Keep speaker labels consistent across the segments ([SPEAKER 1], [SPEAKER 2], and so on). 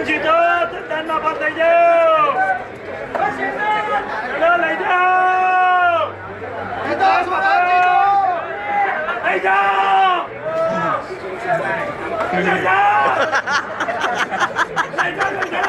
[SPEAKER 1] 我们一定要打那帮人妖！快起来！要来打！要打！来打！来打！来打！来打！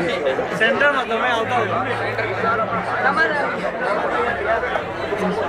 [SPEAKER 1] सेंटर मतलब मैं आता हूँ। नमस्कार